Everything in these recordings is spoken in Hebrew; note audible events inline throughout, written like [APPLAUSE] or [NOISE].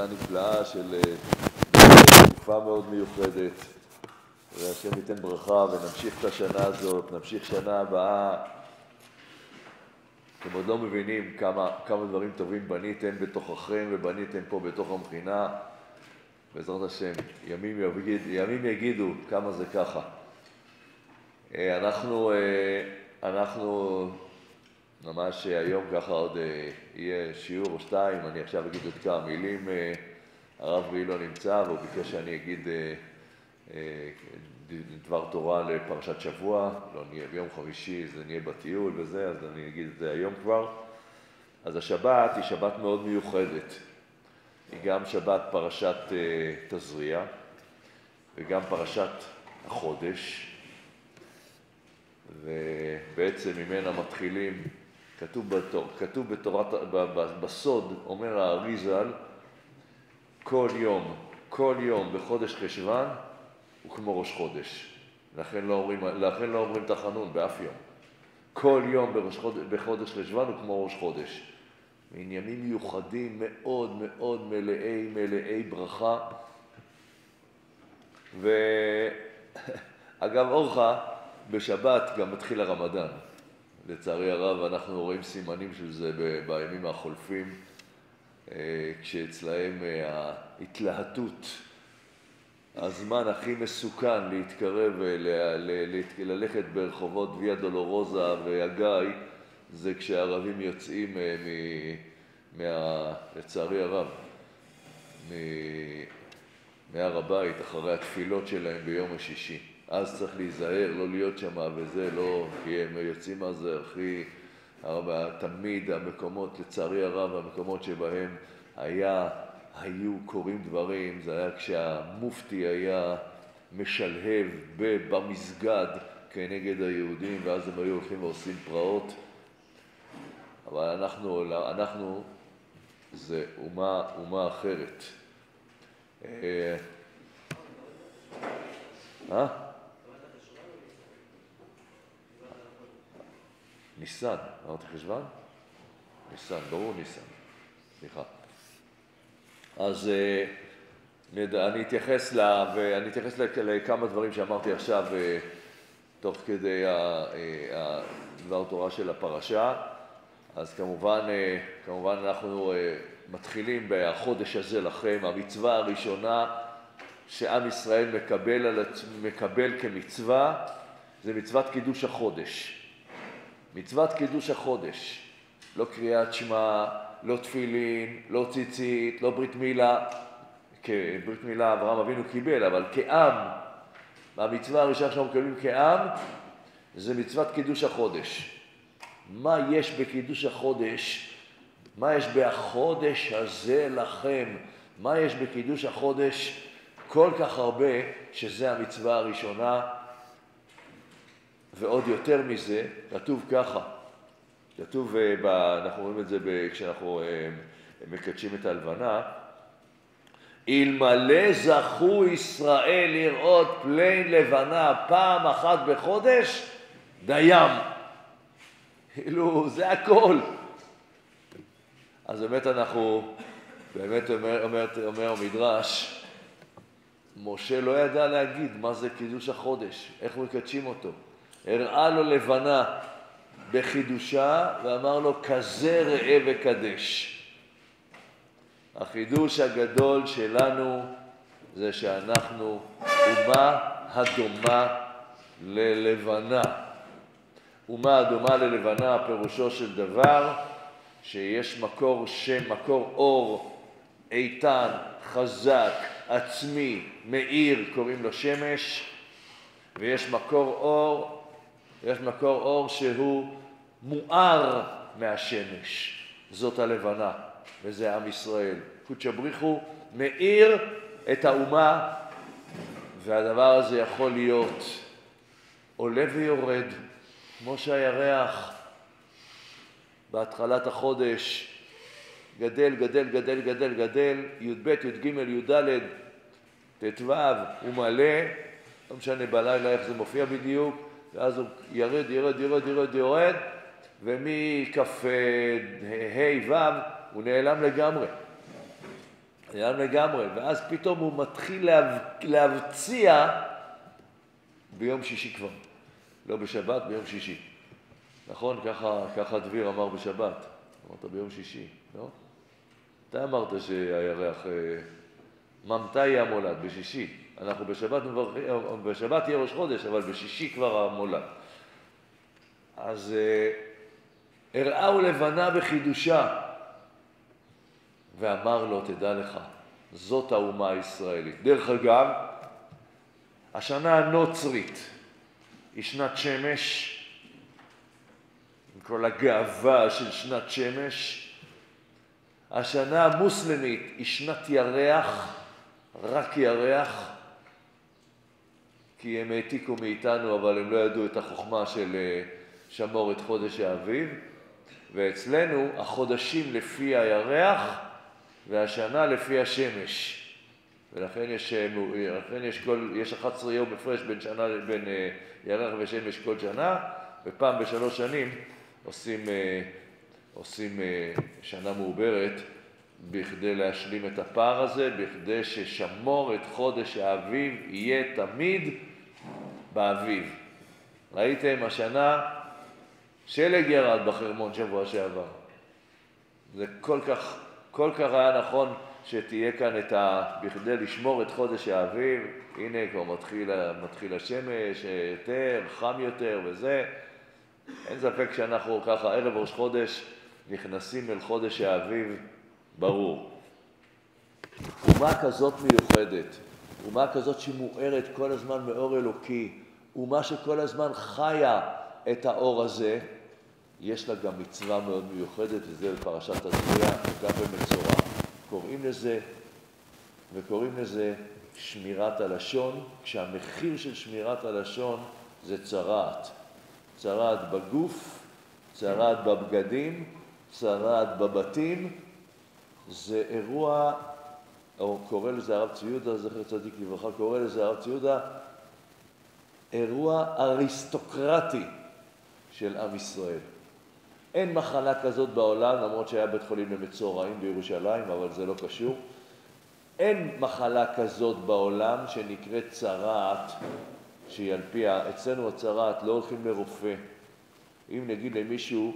עבודה נפלאה של תקופה מאוד מיוחדת. והשם ייתן ברכה ונמשיך את השנה הזאת, נמשיך שנה הבאה. אתם עוד לא מבינים כמה, כמה דברים טובים בניתם בתוככם ובניתם פה בתוך המכינה. בעזרת השם, ימים, יגיד, ימים יגידו כמה זה ככה. אנחנו, אנחנו ממש היום ככה עוד יהיה שיעור או שתיים, אני עכשיו אגיד עוד כמה מילים. הרב ראי לא נמצא והוא ביקש שאני אגיד דבר תורה לפרשת שבוע, לא נהיה ביום חמישי, זה נהיה בטיול וזה, אז אני אגיד את זה היום כבר. אז השבת היא שבת מאוד מיוחדת. היא גם שבת פרשת תזריע וגם פרשת החודש, ובעצם ממנה מתחילים, כתוב, בתור, כתוב בתורת, בסוד, אומר האריזל, כל יום, כל יום בחודש חשוון הוא כמו ראש חודש. לכן לא אומרים, לכן לא אומרים תחנון באף יום. כל יום בראש חודש, בחודש חשוון הוא כמו ראש חודש. עניינים מיוחדים מאוד מאוד מלאי מלאי ברכה. ואגב [LAUGHS] אורחה, בשבת גם מתחיל הרמדאן. לצערי הרב אנחנו רואים סימנים של זה בימים החולפים, כשאצלהם ההתלהטות הזמן הכי מסוכן להתקרב וללכת ברחובות ויה דולורוזה והגיא זה כשהערבים יוצאים, מה, לצערי הרב, מהר הבית אחרי התפילות שלהם ביום השישי. אז צריך להיזהר, לא להיות שם וזה, לא, כי הם יוצאים אז הכי, תמיד המקומות, לצערי הרב, המקומות שבהם היה היו קורים דברים, זה היה כשהמופתי היה משלהב במסגד כנגד היהודים, ואז הם היו הולכים ועושים פרעות. אבל אנחנו, אנחנו זה אומה, אומה אחרת. אה? ניסן, אמרתי חשוון? ניסן, ברור ניסן, סליחה. אז אני אתייחס, לה, ואני אתייחס לכמה דברים שאמרתי עכשיו תוך כדי דבר תורה של הפרשה. אז כמובן, כמובן אנחנו מתחילים בחודש הזה לכם, המצווה הראשונה שעם ישראל מקבל, מקבל כמצווה זה מצוות קידוש החודש. מצוות קידוש החודש, לא קריאת שמע, לא תפילין, לא ציצית, לא ברית מילה, ברית מילה אברהם אבינו קיבל, אבל כעם, המצווה הראשונה שאנחנו מקבלים כעם, זה מצוות קידוש החודש. מה יש בקידוש החודש? מה יש בחודש הזה לכם? מה יש בקידוש החודש כל כך הרבה, שזה המצווה הראשונה, ועוד יותר מזה, כתוב ככה, כתוב, אנחנו רואים את זה כשאנחנו מקדשים את הלבנה, אלמלא זכו ישראל לראות פני לבנה פעם אחת בחודש, דיים. כאילו, זה הכל. אז באמת אנחנו, באמת אומר, אומר, אומר המדרש, משה לא ידע להגיד מה זה קידוש החודש, איך מקדשים אותו. הראה לו לבנה בחידושה ואמר לו, כזה ראה וקדש. החידוש הגדול שלנו זה שאנחנו אומה הדומה ללבנה. אומה הדומה ללבנה, פירושו של דבר שיש מקור שם, מקור אור איתן, חזק, עצמי, מאיר, קוראים לו שמש, ויש מקור אור, יש מקור אור שהוא מואר מהשמש. זאת הלבנה, וזה עם ישראל. קודשא בריחו מאיר את האומה, והדבר הזה יכול להיות עולה ויורד, כמו שהירח בהתחלת החודש גדל, גדל, גדל, גדל, גדל, י"ב, י"ג, י"ד, ט"ו, הוא מלא, לא משנה בלילה איך זה מופיע בדיוק, ואז הוא ירד, ירד, ירד, ירד, יורד, ומכ"ה ו' הוא נעלם לגמרי. נעלם לגמרי, ואז פתאום הוא מתחיל להב... להבציע ביום שישי כבר. לא בשבת, ביום שישי. נכון? ככה, ככה דביר אמר בשבת. אמרת ביום שישי, לא? אתה אמרת שהירח... אה, ממתי המולד? בשישי. אנחנו בשבת בשבת יהיה ראש חודש, אבל בשישי כבר המולד. אז אה, הראהו לבנה בחידושה, ואמר לו, תדע לך, זאת האומה הישראלית. דרך אגב, השנה הנוצרית היא שנת שמש, עם כל הגאווה של שנת שמש. השנה המוסלמית היא שנת ירח, רק ירח, כי הם העתיקו מאיתנו, אבל הם לא ידעו את החוכמה של אה, שמור את חודש האביב. ואצלנו החודשים לפי הירח והשנה לפי השמש. ולכן יש, אה, יש, כל, יש 11 יום הפרש בין, שנה, בין אה, ירח ושמש כל שנה, ופעם בשלוש שנים עושים, עושים שנה מעוברת בכדי להשלים את הפער הזה, בכדי ששמור את חודש האביב יהיה תמיד באביב. ראיתם, השנה שלג ירד בחרמון שבוע שעבר. זה כל כך, כל כך היה נכון שתהיה כאן את ה... בכדי לשמור את חודש האביב, הנה כבר מתחיל, מתחיל השמש יותר, חם יותר וזה. אין ספק שאנחנו ככה ערב ראש חודש נכנסים אל חודש האביב, ברור. אומה כזאת מיוחדת, אומה כזאת שמוארת כל הזמן מאור אלוקי, אומה שכל הזמן חיה את האור הזה, יש לה גם מצווה מאוד מיוחדת, וזה בפרשת הזריע, גם במצורע. קוראים לזה, וקוראים לזה שמירת הלשון, כשהמחיר של שמירת הלשון זה צרעת. צרעת בגוף, צרעת בבגדים, צרעת בבתים. זה אירוע, או קורא לזה הרב צבי יהודה, זכר צדיק לברכה, קורא לזה הרב צבי יהודה, אירוע אריסטוקרטי של עם ישראל. אין מחלה כזאת בעולם, למרות שהיה בית חולים למצורעים בירושלים, אבל זה לא קשור. אין מחלה כזאת בעולם שנקראת צרעת, שהיא על פי, אצלנו הצרעת לא הולכים לרופא. אם נגיד למישהו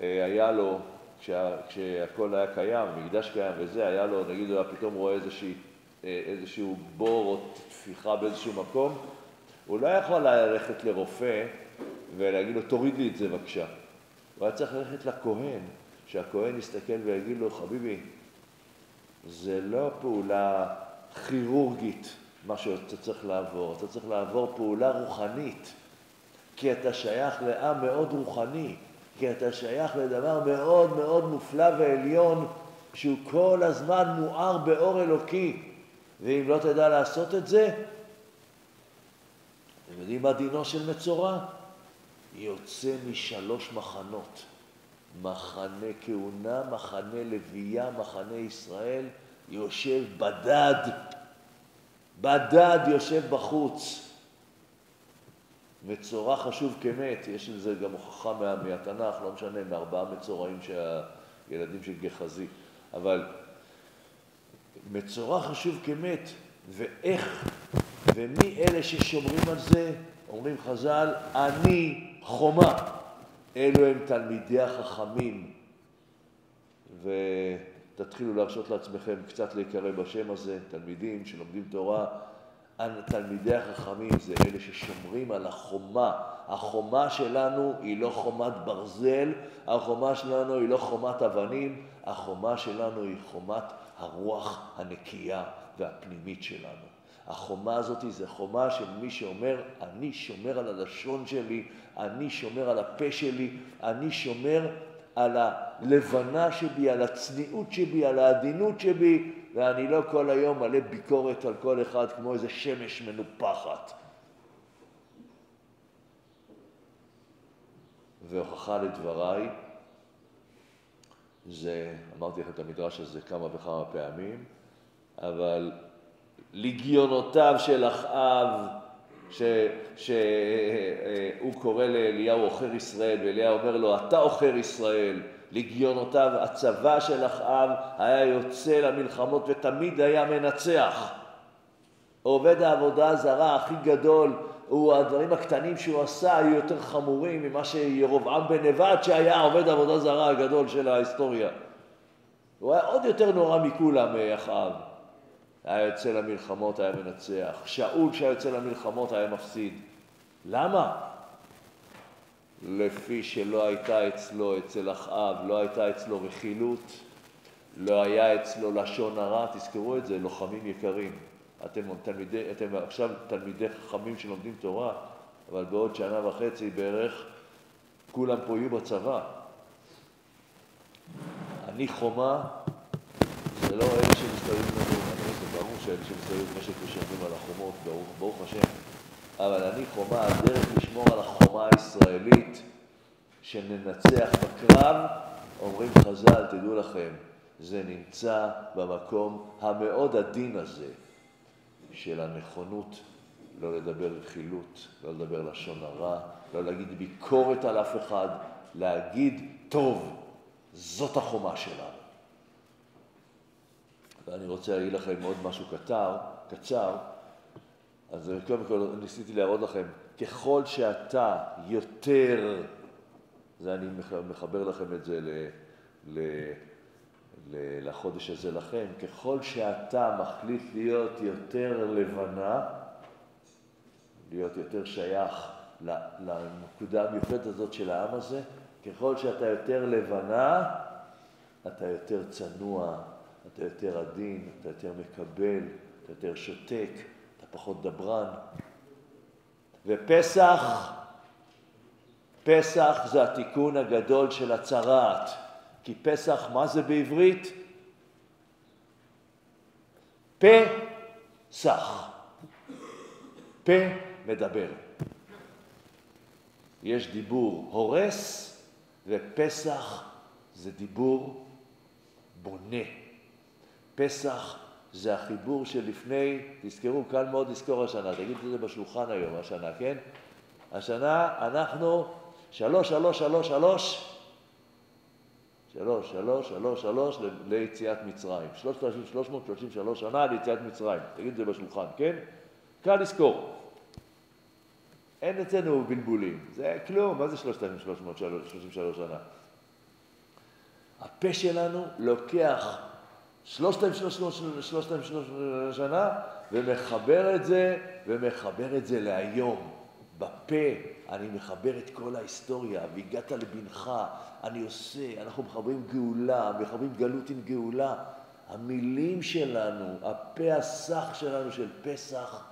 אה, היה לו, כשה, כשהכל היה קיים, מקדש קיים וזה, היה לו, נגיד הוא היה פתאום רואה איזושהי, אה, איזשהו בור או תפיחה באיזשהו מקום, הוא לא יכול ללכת לרופא ולהגיד לו, תוריד לי את זה בבקשה. הוא היה צריך ללכת לכהן, שהכהן יסתכל ויגיד לו, חביבי, זה לא פעולה כירורגית, מה שאתה צריך לעבור, אתה צריך לעבור פעולה רוחנית, כי אתה שייך לעם מאוד רוחני, כי אתה שייך לדבר מאוד מאוד מופלא ועליון, שהוא כל הזמן מואר באור אלוקי, ואם לא תדע לעשות את זה, אתם יודעים מה דינו של מצורע? יוצא משלוש מחנות, מחנה כהונה, מחנה לוויה, מחנה ישראל, יושב בדד, בדד יושב בחוץ. מצורע חשוב כמת, יש לזה גם הוכחה מה, מהתנ"ך, לא משנה, מארבעה מצורעים שהילדים של גחזי, אבל מצורע חשוב כמת, ואיך, ומי אלה ששומרים על זה? אומרים חז"ל, אני חומה. אלו הם תלמידי החכמים. ותתחילו להרשות לעצמכם קצת להיקרא בשם הזה, תלמידים שלומדים תורה. תלמידי החכמים זה אלה ששומרים על החומה. החומה שלנו היא לא חומת ברזל, החומה שלנו היא לא חומת אבנים, החומה שלנו היא חומת הרוח הנקייה והפנימית שלנו. החומה הזאת זה חומה של מי שאומר, אני שומר על הלשון שלי, אני שומר על הפה שלי, אני שומר על הלבנה שבי, על הצניעות שבי, על העדינות שבי, ואני לא כל היום מלא ביקורת על כל אחד כמו איזה שמש מנופחת. והוכחה לדבריי, זה, אמרתי לכם את המדרש הזה כמה וכמה פעמים, אבל לגיונותיו של אחאב, שהוא קורא לאליהו עוכר ישראל, ואליהו אומר לו, אתה עוכר ישראל, לגיונותיו, הצבא של אחאב היה יוצא למלחמות ותמיד היה מנצח. עובד העבודה הזרה הכי גדול, הוא הדברים הקטנים שהוא עשה היו יותר חמורים ממה שירובעם בן נבט שהיה עובד עבודה זרה הגדול של ההיסטוריה. הוא היה עוד יותר נורא מכולם, אה, אחאב. היה יוצא למלחמות, היה מנצח. שאול שהיה יוצא למלחמות היה מפסיד. למה? לפי שלא הייתה אצלו, אצל אחאב, לא הייתה אצלו רכילות, לא היה אצלו לשון הרע, תזכרו את זה, לוחמים יקרים. אתם, תלמידי, אתם עכשיו תלמידי חכמים שלומדים תורה, אבל בעוד שנה וחצי בערך כולם פה יהיו בצבא. אני חומה, זה לא אלה שמסתובבים לנו, זה ברור שאלה שמסתובבים במשק ושומרים על החומות, ברוך, ברוך השם, אבל אני חומה, הדרך לשמור על החומה הישראלית, שננצח בקרב, אומרים חז"ל, תדעו לכם, זה נמצא במקום המאוד עדין הזה של הנכונות לא לדבר רכילות, לא לדבר לשון הרע, לא להגיד ביקורת על אף אחד, להגיד, טוב, זאת החומה שלנו. ואני רוצה להגיד לכם עוד משהו קטר, קצר, אז קודם כל ניסיתי להראות לכם, ככל שאתה יותר, זה אני מחבר לכם את זה ל, ל, ל, לחודש הזה לכם, ככל שאתה מחליט להיות יותר לבנה, להיות יותר שייך לנקודה המיוחדת הזאת של העם הזה, ככל שאתה יותר לבנה, אתה יותר צנוע, אתה יותר עדין, אתה יותר מקבל, אתה יותר שותק, פחות דברן. ופסח, פסח זה התיקון הגדול של הצרעת. כי פסח, מה זה בעברית? פסח. פה מדבר. יש דיבור הורס, ופסח זה דיבור בונה. פסח זה החיבור שלפני, תזכרו, קל מאוד לזכור השנה, תגיד את זה בשולחן היום, השנה, כן? השנה אנחנו שלוש, שלוש, שלוש, שלוש, שלוש, שלוש, שלוש, שלוש ליציאת מצרים. שלושת אלפים שלוש מאות שלושים שלוש שנה ליציאת מצרים. תגיד את זה בשולחן, כן? קל לזכור. אין אצלנו בלבולים, זה כלום, מה זה 3,333 שנה? הפה שלנו לוקח 3,333 שנה ומחבר את זה, ומחבר את זה להיום. בפה אני מחבר את כל ההיסטוריה, והגעת לבנך, אני עושה, אנחנו מחברים גאולה, מחברים גלות עם גאולה. המילים שלנו, הפה הסך שלנו של פסח,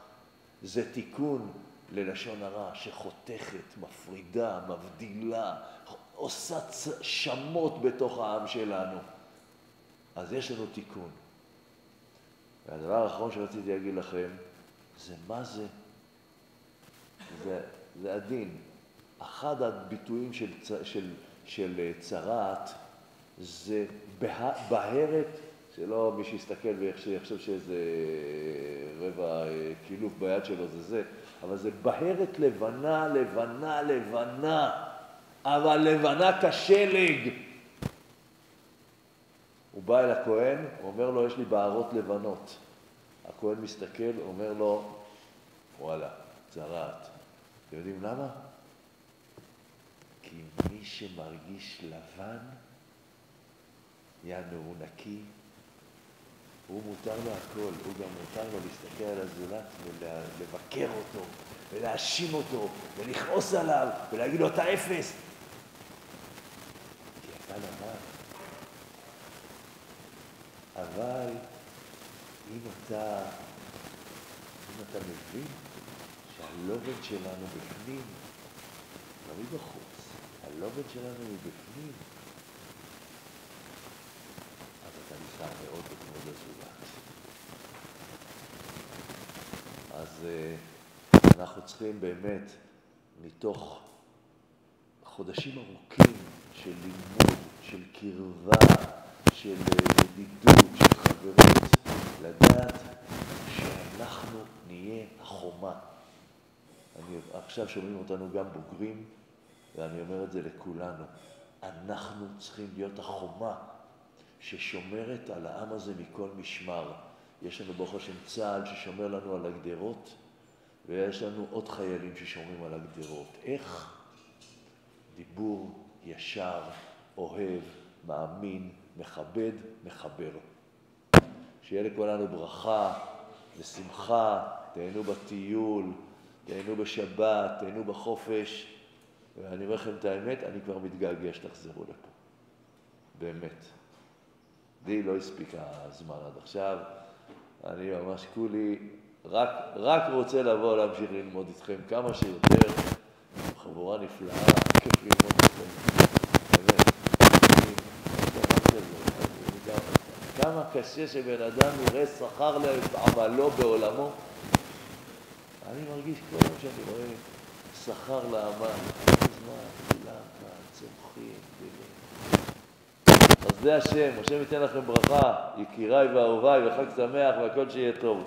זה תיקון ללשון הרע, שחותכת, מפרידה, מבדילה, עושה שמות בתוך העם שלנו. אז יש לנו תיקון. והדבר האחרון שרציתי להגיד לכם, זה מה זה? זה, זה הדין. אחד הביטויים של, של, של צרעת זה בהרת, שלא מי שיסתכל ויחשוב שאיזה רבע קילוף ביד שלו זה זה, אבל זה בהרת לבנה, לבנה, לבנה, אבל לבנה כשלג. בא אל הכהן, אומר לו, יש לי בערות לבנות. הכהן מסתכל, אומר לו, וואלה, צרעת. אתם יודעים למה? כי מי שמרגיש לבן, יענו הוא נקי, הוא מותר לו הכל, הוא גם מותר לו להסתכל על הזולת ולבקר אותו, ולהאשים אותו, ולכעוס עליו, ולהגיד לו אתה אפס. כי אתה לבן. אבל אם אתה, אם אתה מבין שהלובד שלנו בפנים, לא מבחוץ, הלובד שלנו מבפנים, נפלא מאוד בכבוד הזולת. אז uh, אנחנו צריכים באמת, מתוך חודשים ארוכים של לימוד, של קרבה, של אה, ידידות, חברות, לדעת שאנחנו נהיה החומה. אני, עכשיו שומעים אותנו גם בוגרים, ואני אומר את זה לכולנו. אנחנו צריכים להיות החומה ששומרת על העם הזה מכל משמר. יש לנו ברוך השם צה"ל ששומר לנו על הגדרות, ויש לנו עוד חיילים ששומרים על הגדרות. איך? דיבור ישר, אוהב, מאמין, מכבד, מחבר. שיהיה לכולנו ברכה ושמחה, תהנו בטיול, תהנו בשבת, תהנו בחופש. ואני אומר לכם את האמת, אני כבר מתגעגע שתחזרו לפה. באמת. לי לא הספיק הזמן עד עכשיו. אני ממש כולי רק, רק רוצה לבוא להמשיך ללמוד איתכם כמה שיותר. חבורה נפלאה, כיף ללמוד איתכם. כמה קשה שבן אדם יראה שכר לעמלו בעולמו. אני מרגיש כל פעם שאני רואה שכר לעמל, כל הזמן, כולם כאן, צומחים, גדלים. חסדי השם, השם ייתן לכם ברכה, יקיריי ואהוביי, וחג שמח והכל שיהיה טוב.